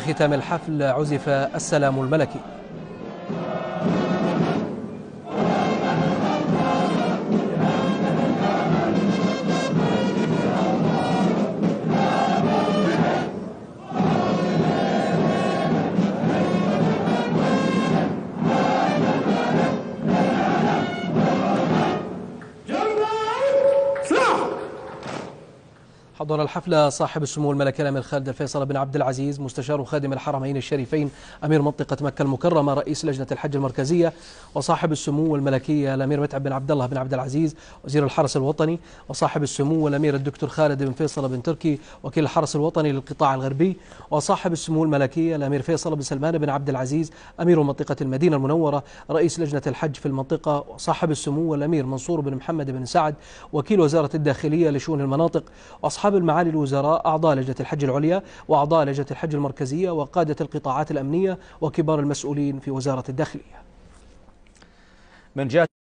في ختام الحفل عزف السلام الملكي. حضر الحفل صاحب السمو الملكي الأمير خالد الفيصل بن عبد العزيز مستشار خادم الحرمين الشريفين أمير منطقة مكة المكرمة رئيس لجنة الحج المركزية وصاحب السمو الملكي الأمير متعب بن عبد الله بن عبد العزيز وزير الحرس الوطني وصاحب السمو الأمير الدكتور خالد بن فيصل بن تركي وكيل الحرس الوطني للقطاع الغربي وصاحب السمو الملكي الأمير فيصل بن سلمان بن عبد العزيز أمير منطقة المدينة المنورة رئيس لجنة الحج في المنطقة وصاحب السمو الأمير منصور بن محمد بن سعد وكيل وزارة الداخلية لشؤون المناطق واصحاب المعالي الوزراء أعضاء لجنة الحج العليا وأعضاء لجنة الحج المركزية وقادة القطاعات الأمنية وكبار المسؤولين في وزارة الداخلية. من جهة